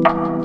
you